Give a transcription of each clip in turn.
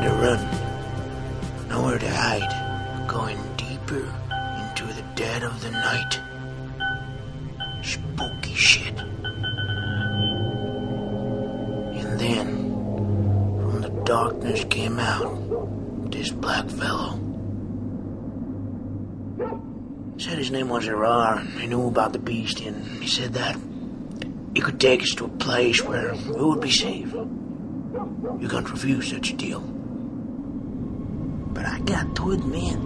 Nowhere to run. Nowhere to hide. Going deeper into the dead of the night. Spooky shit. And then, from the darkness came out this black fellow. Said his name was Gerard, and he knew about the beast, and he said that he could take us to a place where we would be safe. You can't refuse such a deal. But I got to admit,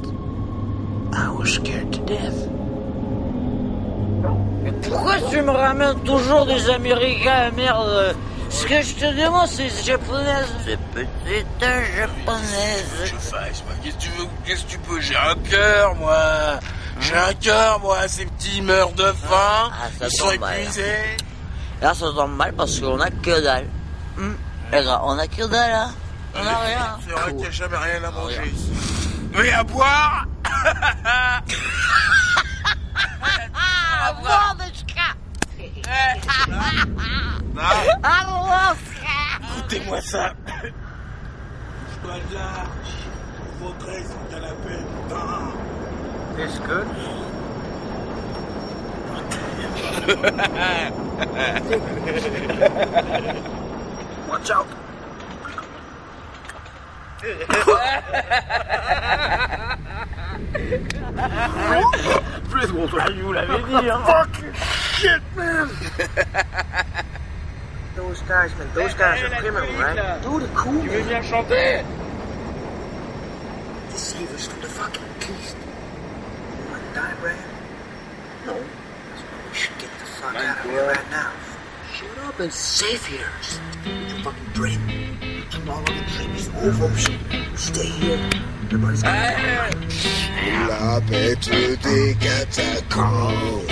I was scared to death. Mais pourquoi tu me ramènes toujours des Américains, merde? Ce que je te demande, c'est japonaise, c'est peut-être japonaise. Je fasse, moi. Qu'est-ce que tu veux, qu'est-ce que tu peux? J'ai un cœur, moi. J'ai un cœur, moi. Ces petits meurent de faim. Ah, ça Ils sont mal. épuisés. Là, ça tombe mal parce qu'on a que dalle. Hum, les gars, on a que dalle, là. On a rien. C'est vrai qu'il n'y a jamais rien à manger ici. Mais à boire Ah, Vodka Non, Ah, goûtez-moi ça. Bouge-toi de là. Vos traits sont à la peine. It's good. Watch out. Griswold, you l'avais dit, hein. Fucking shit, man. those guys, man, those guys are criminal, right? Dude, they're cool, Tu veux man. bien chanter To save us from the fucking beast. You wanna die, Brad? No. That's why we should get the fuck out of here uh, right now. Shut up and save here. With your fucking brain. Tomorrow the trip is over. Stay here. Everybody's gonna die, right? La bête des catacombes,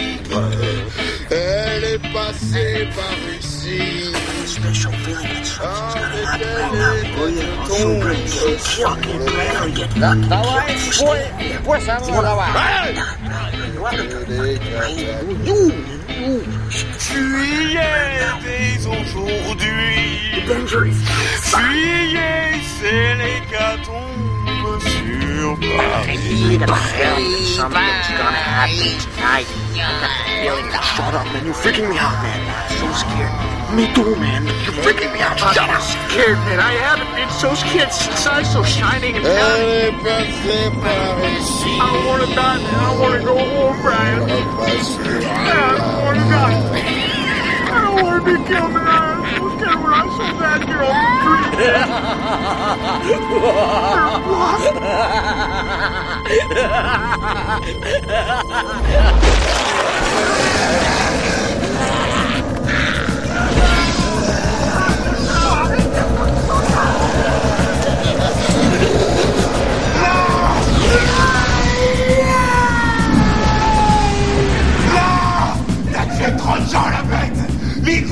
elle est passée par ici. A special feeling that something's gonna happen right now. Oh yeah, so Brad, get fucking Brad or get fucking Давай, killed. спой, Stay here. спой со мной, давай. You, y étais aujourd'hui. Es, c'est l'hécatombe sur Paris. that something's gonna happen shut up, man. You're freaking me out, man. I'm so scared. Me too, man. You're freaking me out. Shut up. I'm scared, man. I haven't been so scared since I so shining and ici. I wanna die, man. I wanna go home, Brian.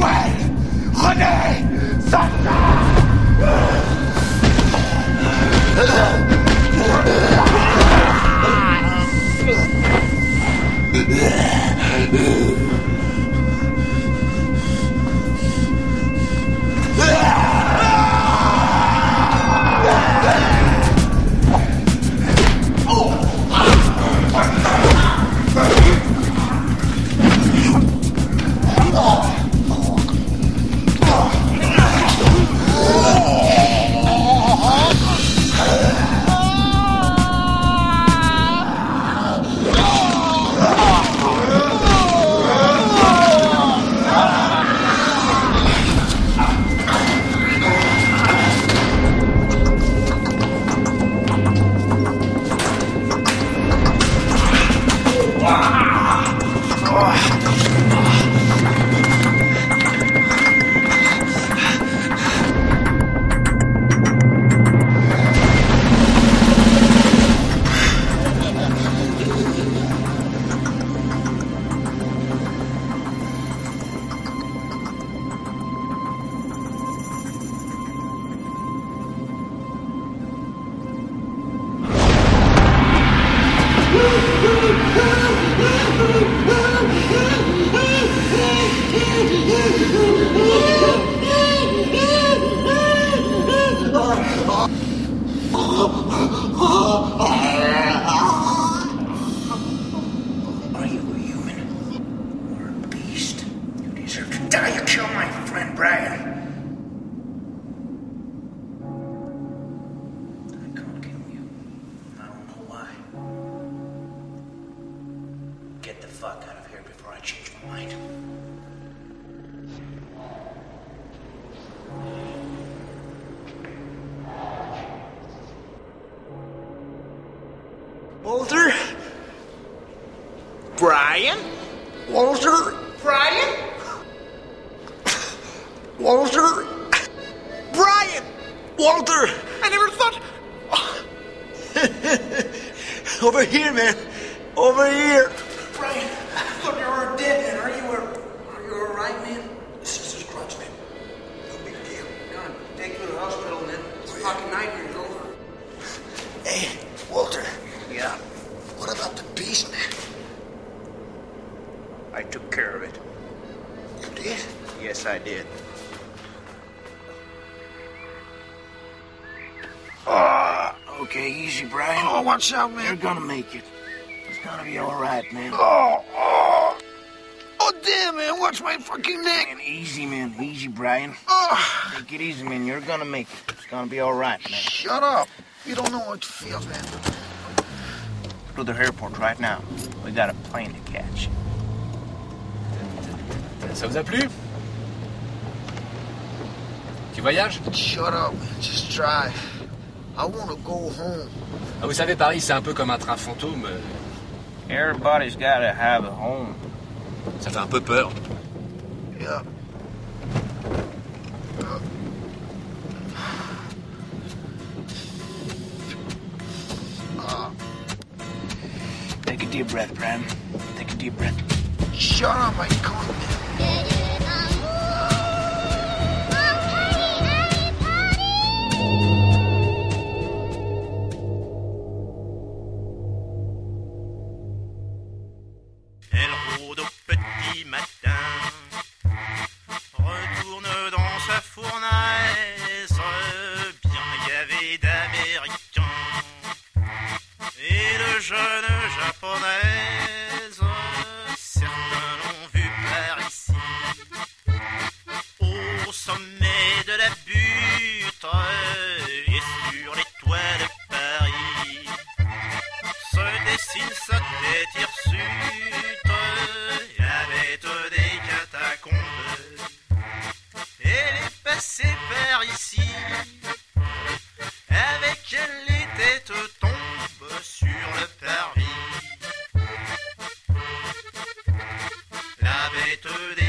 快，和你散开！うわ Walter? Brian? Walter? Brian? Walter? Brian! Walter! I never thought. Over here, man. Over here. Brian, I thought you were dead, man. Are you, are you all right, man? Sister's crutch, man. No big deal. God, take you to the hospital, man. It's a fucking nightmare. Go over. Hey, Walter. Yeah, What about the beast, man? I took care of it. You did? Yes, I did. Ah, okay, easy, Brian. Oh, watch out, man. You're gonna make it. It's gonna be all right, man. Oh, oh. Oh, damn, man. Watch my fucking neck. Man, easy, man. Easy, Brian. Oh, Take it easy, man. You're gonna make it. It's gonna be all right, man. shut up. You don't know what it feels, man. To the airport right now. We got a plane to catch. Ça vous a plu? Tu voyages? Shut up, man. Just drive. I want to go home. Ah, Vous savez, Paris, c'est un peu comme un train fantôme. Everybody's gotta have a home. Ça fait un peu peur. Yeah. Take a deep breath, Brian. Take a deep breath. Shut up, I can't, gavée d'Américains. jamais te